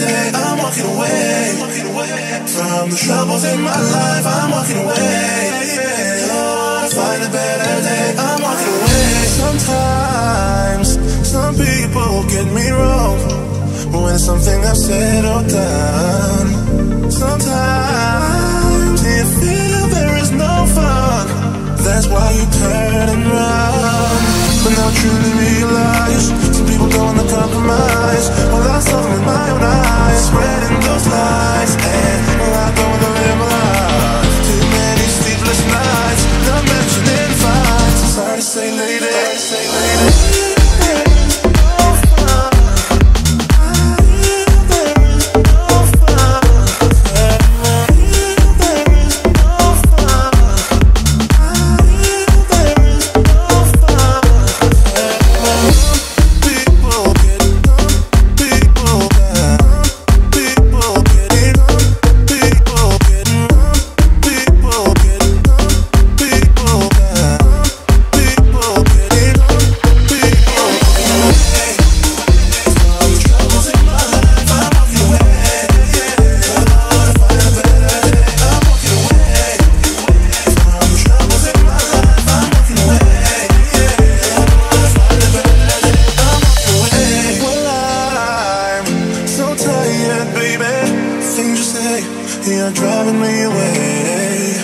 day, I'm walking away from the troubles in my life. I'm walking away. Oh, find a better day. I'm walking away. Sometimes some people get me wrong when it's something I've said are driving me away.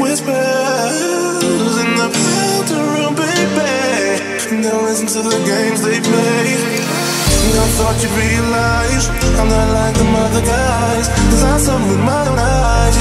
Whispers in the powder room, baby. Now listen to the games they play. I thought you'd realize I'm not like the other guys. Cause I saw with my own eyes.